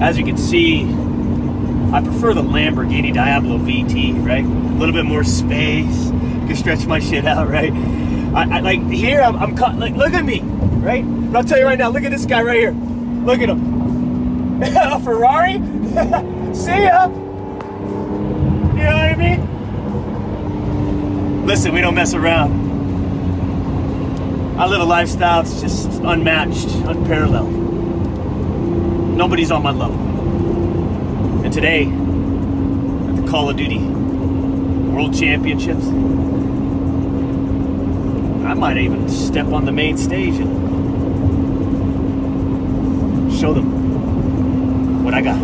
as you can see, I prefer the Lamborghini Diablo VT, right? A little bit more space, can stretch my shit out, right? I, I like here, I'm, I'm cut, like, look at me, right? But I'll tell you right now, look at this guy right here. Look at him. a Ferrari? See ya. You know what I mean? Listen, we don't mess around. I live a lifestyle that's just unmatched, unparalleled. Nobody's on my level. And today, at the Call of Duty World Championships, I might even step on the main stage and show them what I got.